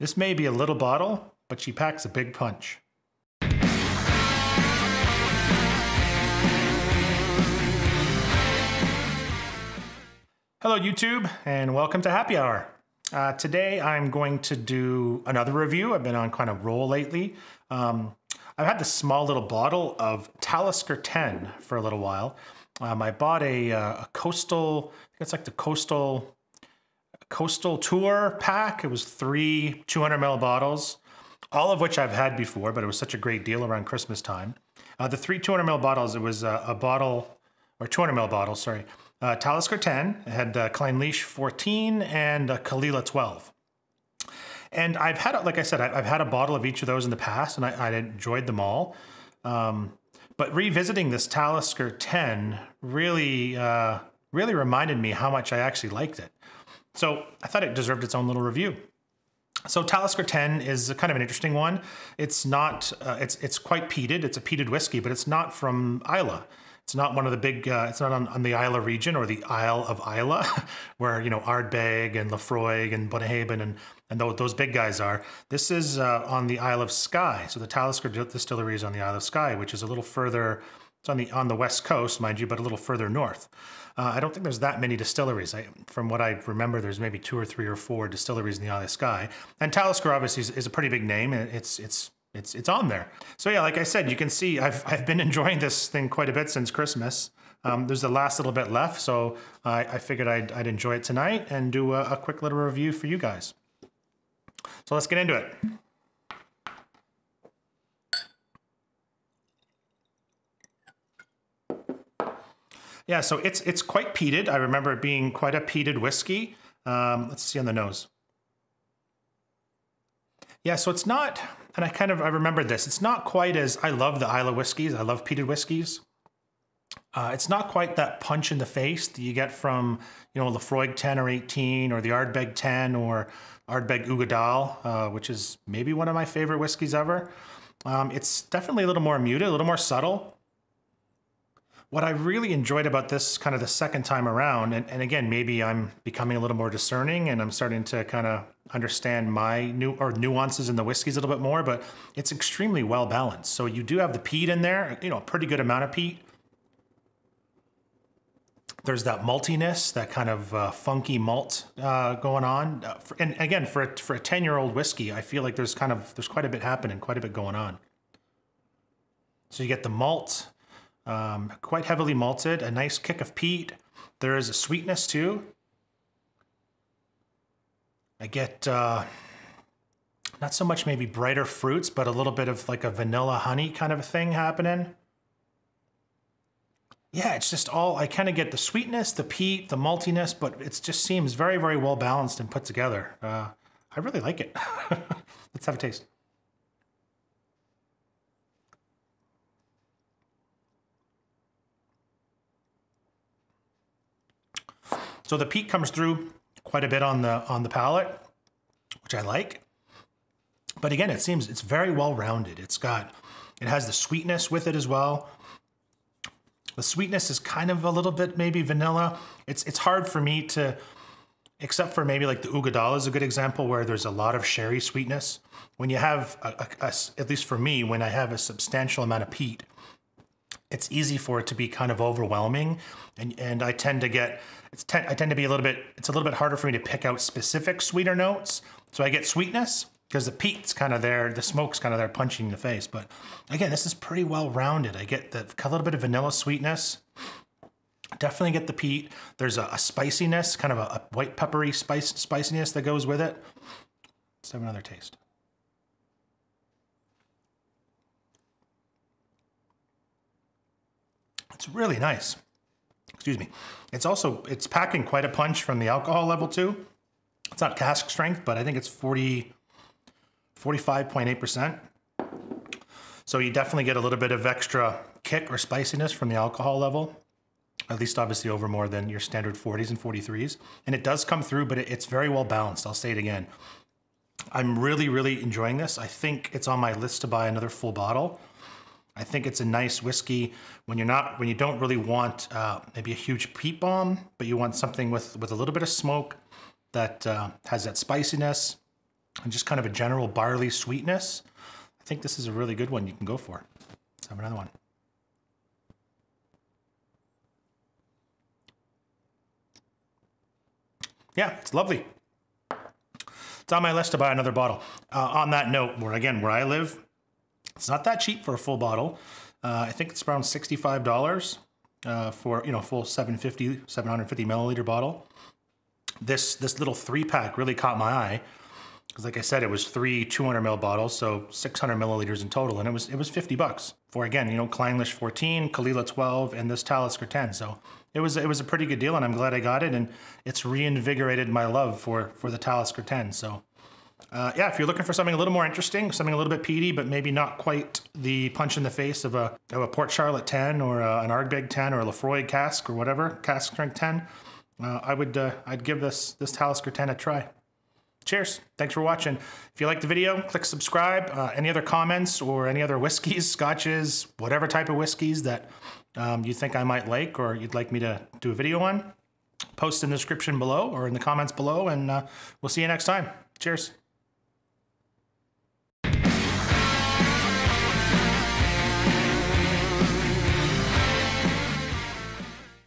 This may be a little bottle, but she packs a big punch. Hello, YouTube, and welcome to Happy Hour. Uh, today, I'm going to do another review. I've been on kind of roll lately. Um, I've had this small little bottle of Talisker 10 for a little while. Um, I bought a, uh, a coastal, I think it's like the coastal coastal tour pack. It was three 200 ml bottles, all of which I've had before, but it was such a great deal around Christmas time. Uh, the three 200 ml bottles, it was a, a bottle, or 200 ml bottle, sorry. Uh, Talisker 10, it had uh, Clynelish 14 and uh, Caol Ila 12. And I've had, like I said, I've had a bottle of each of those in the past, and I, I enjoyed them all. Um, but revisiting this Talisker 10 really, uh, really reminded me how much I actually liked it. So I thought it deserved its own little review. So Talisker 10 is kind of an interesting one. It's not, uh, it's it's quite peated. It's a peated whiskey, but it's not from Islay. It's not one of the big. Uh, it's not on, on, the Islay region or the Isle of Islay, where you know Ardbeg and Laphroaig and Bunnahabhain and and those, those big guys are. This is uh, on the Isle of Skye. So the Talisker distillery is on the Isle of Skye, which is a little further. It's on the on the west coast, mind you, but a little further north. Uh, I don't think there's that many distilleries. I, from what I remember, there's maybe two or three or four distilleries in the Isle of Skye. And Talisker obviously is, is a pretty big name. It's it's it's it's on there. So yeah, like I said, you can see I've I've been enjoying this thing quite a bit since Christmas. Um, there's the last little bit left, so I, I figured I'd, I'd enjoy it tonight and do a, a quick little review for you guys. So let's get into it. Yeah, so it's it's quite peated. I remember it being quite a peated whiskey. Um, let's see on the nose. Yeah, so it's not, and I kind of I remember this. It's not quite as I love the Islay whiskeys. I love peated whiskeys. Uh, it's not quite that punch in the face that you get from you know Laphroaig 10 or 18 or the Ardbeg 10 or Ardbeg Uigeadail, uh, which is maybe one of my favorite whiskeys ever. Um, it's definitely a little more muted, a little more subtle. What I really enjoyed about this kind of the second time around, and, and again, maybe I'm becoming a little more discerning and I'm starting to kind of understand my new or nuances in the whiskeys a little bit more, but it's extremely well balanced. So you do have the peat in there, you know, a pretty good amount of peat. There's that maltiness, that kind of uh, funky malt uh, going on. Uh, for, and again, for a, for a 10 year old whiskey, I feel like there's kind of, there's quite a bit happening, quite a bit going on. So you get the malt, um, quite heavily malted, a nice kick of peat. There is a sweetness too. I get uh, not so much maybe brighter fruits, but a little bit of like a vanilla honey kind of a thing happening. Yeah, it's just all, I kind of get the sweetness, the peat, the maltiness, but it just seems very, very well balanced and put together. Uh, I really like it. Let's have a taste. So the peat comes through quite a bit on the on the palate, which I like. But again, it seems it's very well rounded. It's got it has the sweetness with it as well. The sweetness is kind of a little bit maybe vanilla. It's it's hard for me to except for maybe like the Uigeadail is a good example where there's a lot of sherry sweetness. When you have, a, a, a, at least for me, when I have a substantial amount of peat, it's easy for it to be kind of overwhelming and and I tend to get it's I tend to be a little bit it's a little bit harder for me to pick out specific sweeter notes. So I get sweetness because the peat's kind of there the smoke's kind of there punching in the face. But again this is pretty well rounded. I get the a little bit of vanilla sweetness. Definitely get the peat. There's a, a spiciness kind of a, a white peppery spice spiciness that goes with it. Let's have another taste It's really nice. Excuse me. It's also, it's packing quite a punch from the alcohol level too. It's not cask strength, but I think it's 40, 45.8%. So you definitely get a little bit of extra kick or spiciness from the alcohol level. At least obviously over more than your standard 40s and 43s. And it does come through, but it's very well balanced. I'll say it again. I'm really, really enjoying this. I think it's on my list to buy another full bottle. I think it's a nice whiskey when you're not when you don't really want uh, maybe a huge peat bomb, but you want something with with a little bit of smoke that uh, has that spiciness. and just kind of a general barley sweetness. I think this is a really good one you can go for. Let's have another one. Yeah, it's lovely. It's on my list to buy another bottle. Uh, on that note, where again, where I live, it's not that cheap for a full bottle. Uh, I think it's around $65 uh, for, you know, full 750, 750 milliliter bottle. This, this little three pack really caught my eye. Because like I said, it was three 200 ml bottles, so 600 milliliters in total, and it was it was 50 bucks for again, you know, Clynelish 14, Caol Ila 12, and this Talisker 10. So it was it was a pretty good deal, and I'm glad I got it, and it's reinvigorated my love for for the Talisker 10. So uh, yeah, if you're looking for something a little more interesting, something a little bit peaty, but maybe not quite the punch in the face of a of a Port Charlotte 10 or a, an Ardbeg 10 or a Laphroaig cask or whatever cask strength 10, uh, I would uh, I'd give this this Talisker 10 a try. Cheers. Thanks for watching. If you liked the video, click subscribe. Uh, any other comments or any other whiskeys, scotches, whatever type of whiskeys that um, you think I might like or you'd like me to do a video on, post in the description below or in the comments below, and uh, we'll see you next time. Cheers.